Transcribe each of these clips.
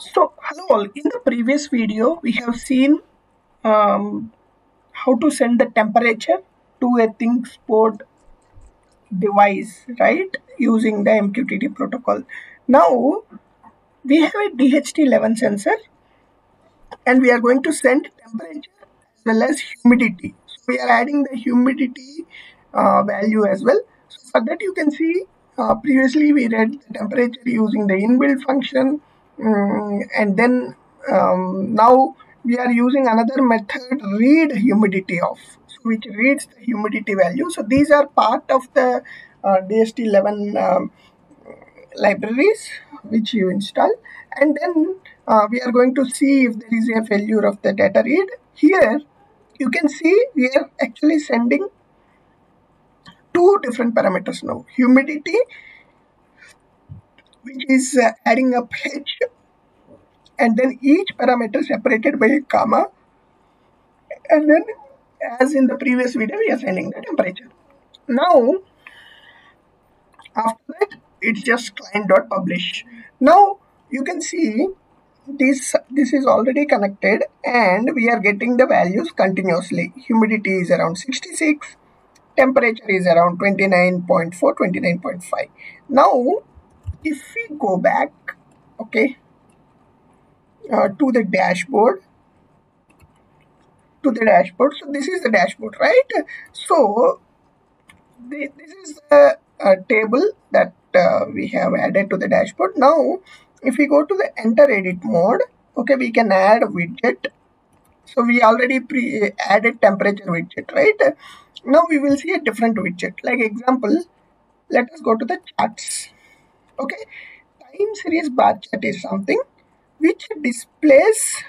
So, hello all. In the previous video, we have seen um, how to send the temperature to a ThingsBoard device, right? Using the MQTT protocol. Now, we have a DHT11 sensor and we are going to send temperature as well as humidity. So, we are adding the humidity uh, value as well. So, for that, you can see uh, previously we read the temperature using the inbuilt function um, and then um, now we are using another method read humidity of which reads the humidity value. So these are part of the uh, DHT11 um, libraries which you install. And then uh, we are going to see if there is a failure of the data read. Here you can see we are actually sending two different parameters now humidity which is uh, adding up h and then each parameter separated by a comma and then as in the previous video we are sending the temperature. Now after that it's just client dot publish now you can see this this is already connected and we are getting the values continuously. Humidity is around 66 temperature is around 29.4 29.5 now if we go back okay uh, to the dashboard to the dashboard. So this is the dashboard right? So the, this is a, a table that uh, we have added to the dashboard. Now if we go to the enter edit mode okay we can add widget. So we already pre added temperature widget right? Now we will see a different widget. Like example let us go to the charts okay. Time series bar chart is something which displays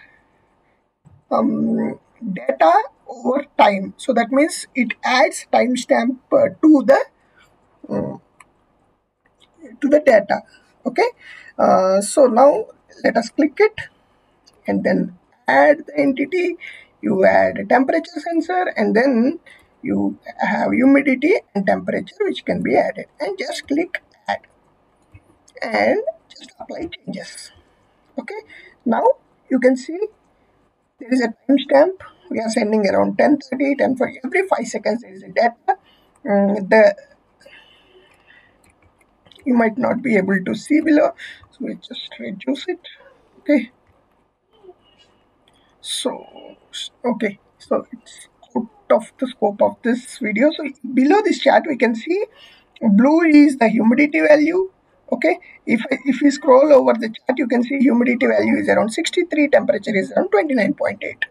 um, data over time. So that means it adds timestamp uh, to the um, to the data. Okay. Uh, so now let us click it and then add the entity. You add a temperature sensor and then you have humidity and temperature which can be added. And just click and just apply changes. Okay? Now you can see there is a timestamp. We are sending around 1030 10 for every 5 seconds there is a data. Um, the you might not be able to see below so we just reduce it. Okay? So okay. So it's out of the scope of this video. So below this chart we can see blue is the humidity value okay? If if we scroll over the chart you can see humidity value is around 63 temperature is around 29.8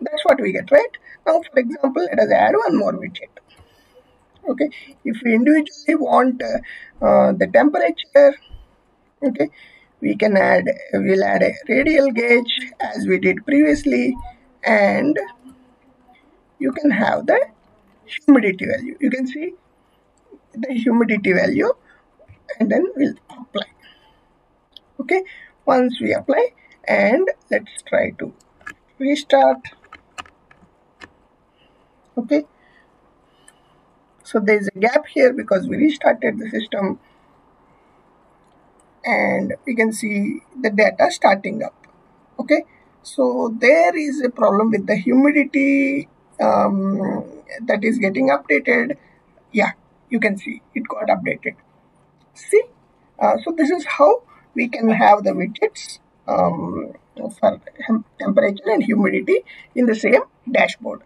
that's what we get right? Now for example let us add one more widget. Okay? If we individually want uh, uh, the temperature okay? We can add we'll add a radial gauge as we did previously and you can have the humidity value. You can see the humidity value and then we'll apply. Okay? Once we apply and let's try to restart. Okay? So there's a gap here because we restarted the system. And we can see the data starting up. Okay? So there is a problem with the humidity um, that is getting updated. Yeah you can see it got updated see? Uh, so this is how we can have the widgets um, for temperature and humidity in the same dashboard